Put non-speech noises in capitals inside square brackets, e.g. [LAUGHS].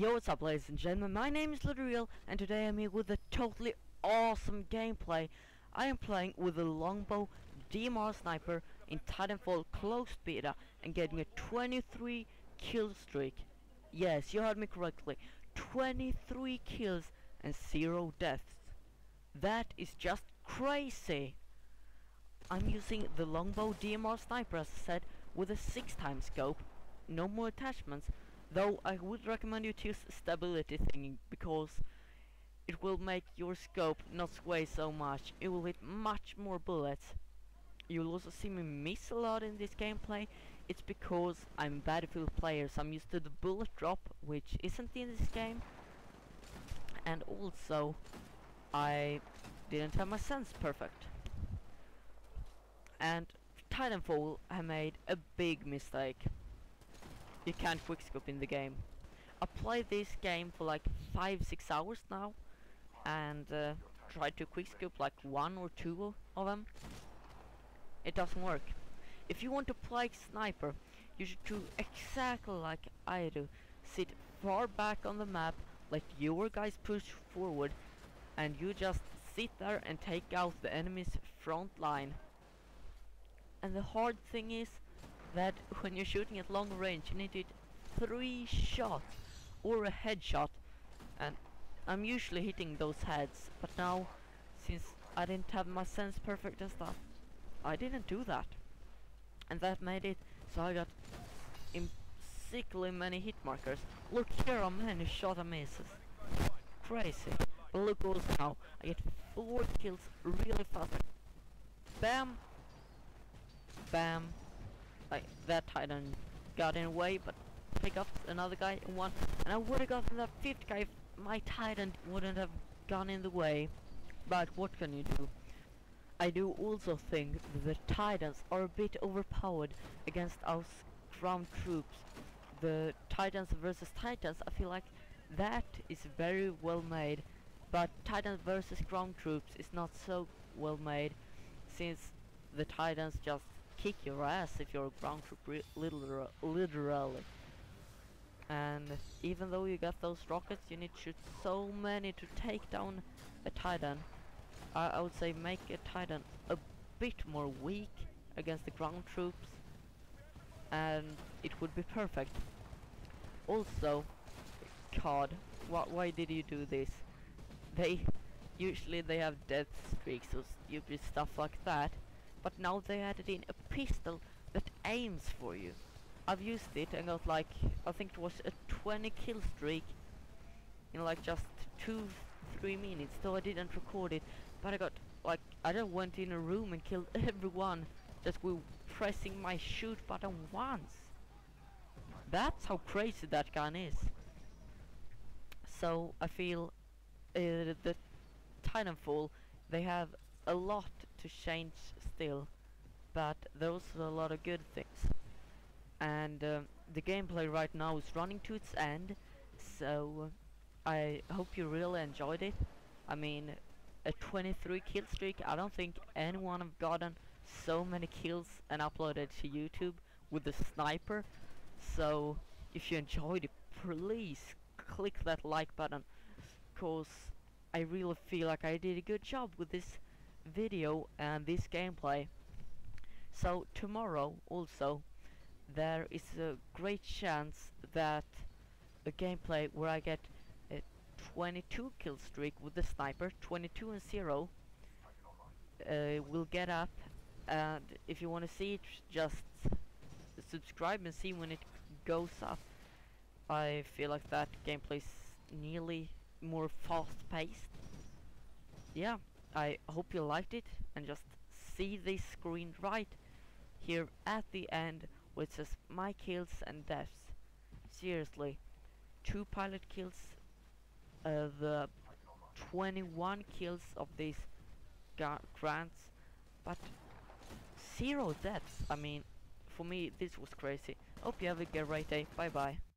ladies and gentlemen, my name is Luddereal and today I'm here with a totally awesome gameplay. I am playing with a longbow DMR sniper in Titanfall closed beta and getting a 23 kill streak. Yes, you heard me correctly. 23 kills and 0 deaths. That is just crazy. I'm using the longbow DMR sniper as I said with a 6 times scope. No more attachments Though I would recommend you to use stability thingy because it will make your scope not sway so much. It will hit much more bullets. You'll also see me miss a lot in this gameplay. It's because I'm Battlefield player, so I'm used to the bullet drop, which isn't in this game. And also, I didn't have my sense perfect. And Titanfall, I made a big mistake you can't quickscope in the game. I played this game for like 5-6 hours now and uh, tried to quickscope like one or two of them. It doesn't work. If you want to play sniper, you should do exactly like I do. Sit far back on the map, let your guys push forward, and you just sit there and take out the enemy's front line. And the hard thing is, that when you're shooting at long range you need three shots or a headshot. And I'm usually hitting those heads but now since I didn't have my sense perfect and stuff I didn't do that. And that made it so I got sickly many hit markers. Look here how many shot I misses crazy. But look also now. I get four kills really fast. Bam. Bam like that Titan got in the way, but pick up another guy in one, and I would have gotten that fifth guy if my Titan wouldn't have gone in the way. But what can you do? I do also think the Titans are a bit overpowered against our ground troops. The Titans versus Titans, I feel like that is very well made, but Titans versus ground troops is not so well made, since the Titans just kick your ass if you're ground troop literal literally. And even though you got those rockets, you need to shoot so many to take down a Titan. I, I would say make a Titan a bit more weak against the ground troops and it would be perfect. Also, God, wh why did you do this? They usually they have death streaks or stupid stuff like that but now they added in a pistol that aims for you. I've used it and got like, I think it was a 20 kill streak in like just 2-3 minutes, though I didn't record it, but I got like, I just went in a room and killed [LAUGHS] everyone just with pressing my shoot button once. That's how crazy that gun is. So I feel uh, the Titanfall, they have a lot to change still, but there's a lot of good things. And uh, the gameplay right now is running to its end, so I hope you really enjoyed it. I mean, a 23 kill streak, I don't think anyone have gotten so many kills and uploaded to YouTube with the sniper. So, if you enjoyed it, please click that like button, cause I really feel like I did a good job with this video and this gameplay. So tomorrow also there is a great chance that a gameplay where I get a 22 kill streak with the sniper, 22 and 0 uh, will get up and if you want to see it just subscribe and see when it goes up. I feel like that gameplay is nearly more fast paced. Yeah. I hope you liked it and just see this screen right here at the end which says my kills and deaths. Seriously, two pilot kills, uh, the 21 kills of these grunts, but zero deaths. I mean, for me this was crazy. Hope you have a great day. Bye bye.